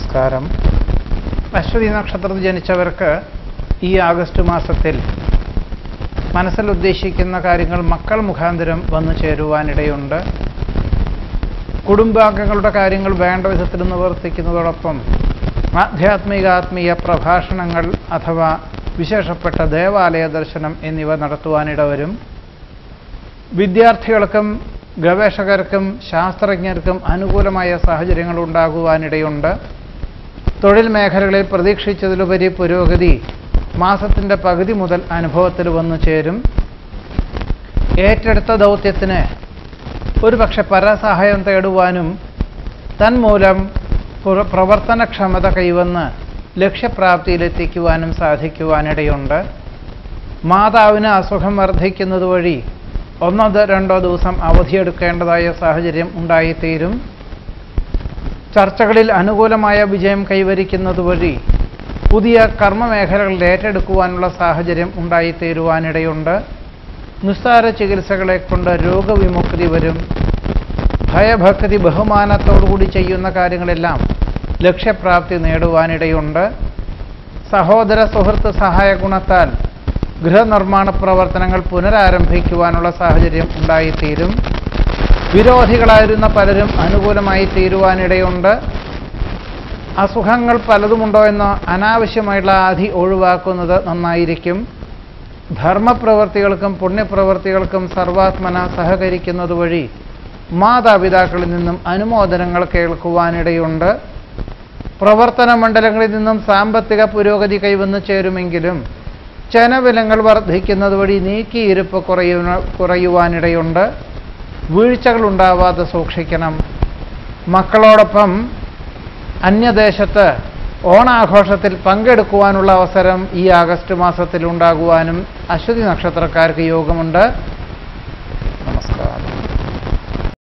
നമസ്കാരം. അശ്വതി നക്ഷത്രത്തിൽ ജനിച്ചവർക്ക് ഈ ആഗസ്റ്റ് മാസത്തിൽ മനസ്സിൽ ഉദ്ദേശിക്കുന്ന കാര്യങ്ങൾ മക്കൾ മുഖാന്തരം വന്നു ചേരുവാനിടയുണ്ട്. കുടുംബാംഗങ്ങളുടെ കാര്യങ്ങൾ വേണ്ട വിധത്തിൽ നിവർത്തിക്കുന്നതോടൊപ്പം ആധ്യാത്മികാത്മീയ പ്രഭാഷണങ്ങൾ അഥവാ വിശേഷപ്പെട്ട ദേവാലയ ദർശനം എന്നിവ നടത്തുവാനിടവരും. വിദ്യാർത്ഥികൾക്കും ഗവേഷകർക്കും ശാസ്ത്രജ്ഞർക്കും അനുകൂലമായ സാഹചര്യങ്ങൾ ഉണ്ടാകുവാനിടയുണ്ട്. തൊഴിൽ മേഖലകളിൽ പ്രതീക്ഷിച്ചതിലുപരി പുരോഗതി മാസത്തിന്റെ പകുതി മുതൽ അനുഭവത്തിൽ വന്നു ചേരും. ഏറ്റെടുത്ത ദൗത്യത്തിന് ഒരുപക്ഷെ പരസഹായം തേടുവാനും തന്മൂലം പ്രവർത്തനക്ഷമത കൈവന്ന് ലക്ഷ്യപ്രാപ്തിയിലെത്തിക്കുവാനും സാധിക്കുവാനിടയുണ്ട്. മാതാവിന് അസുഖം വർദ്ധിക്കുന്നത് വഴി ഒന്നോ രണ്ടോ ദിവസം അവധിയെടുക്കേണ്ടതായ സാഹചര്യം ഉണ്ടായിത്തീരും. ചർച്ചകളിൽ അനുകൂലമായ വിജയം കൈവരിക്കുന്നത് വഴി പുതിയ കർമ്മമേഖലകൾ ഏറ്റെടുക്കുവാനുള്ള സാഹചര്യം ഉണ്ടായിത്തീരുവാനിടയുണ്ട്. നിസ്സാര ചികിത്സകളെ കൊണ്ട് രോഗവിമുക്തി വരും. ഭയഭക്തി ബഹുമാനത്തോടുകൂടി ചെയ്യുന്ന കാര്യങ്ങളെല്ലാം ലക്ഷ്യപ്രാപ്തി നേടുവാനിടയുണ്ട്. സഹോദര സുഹൃത്ത് സഹായ ഗുണത്താൽ ഗൃഹനിർമ്മാണ പ്രവർത്തനങ്ങൾ പുനരാരംഭിക്കുവാനുള്ള സാഹചര്യം ഉണ്ടായിത്തീരും. വിരോധികളായിരുന്ന പലരും അനുകൂലമായി തീരുവാനിടയുണ്ട്. അസുഖങ്ങൾ പലതുമുണ്ടോ എന്ന് അനാവശ്യമായിട്ടുള്ള ആധി ഒഴിവാക്കുന്നത് നന്നായിരിക്കും. ധർമ്മപ്രവർത്തികൾക്കും പുണ്യപ്രവർത്തികൾക്കും സർവാത്മന സഹകരിക്കുന്നത് വഴി മാതാപിതാക്കളിൽ നിന്നും അനുമോദനങ്ങൾ കേൾക്കുവാനിടയുണ്ട്. പ്രവർത്തന മണ്ഡലങ്ങളിൽ നിന്നും സാമ്പത്തിക പുരോഗതി കൈവന്നു ചേരുമെങ്കിലും ചെനവിലങ്ങൾ വർദ്ധിക്കുന്നത് വഴി നീക്കിയിരുപ്പ് കുറയുവാനിടയുണ്ട്. വീഴ്ചകൾ ഉണ്ടാവാതെ സൂക്ഷിക്കണം. മക്കളോടൊപ്പം അന്യദേശത്ത് ഓണാഘോഷത്തിൽ പങ്കെടുക്കുവാനുള്ള അവസരം ഈ ആഗസ്റ്റ് മാസത്തിൽ ഉണ്ടാകുവാനും അശ്വതി നക്ഷത്രക്കാർക്ക് യോഗമുണ്ട്. നമസ്കാരം.